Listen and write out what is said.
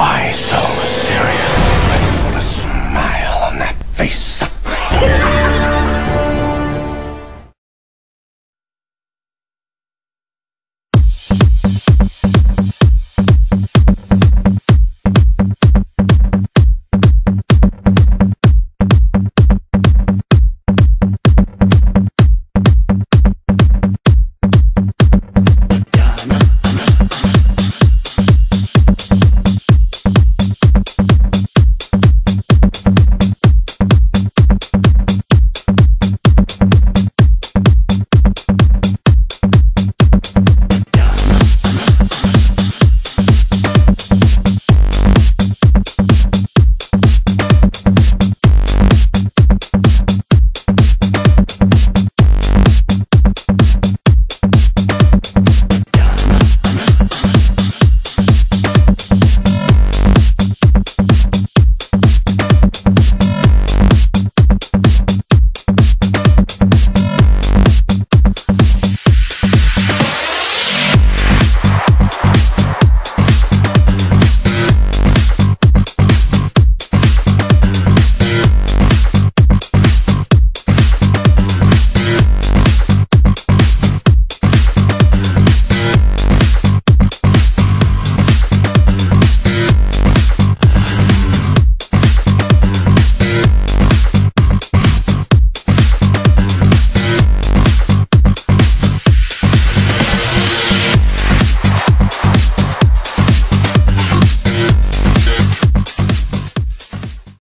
Why so?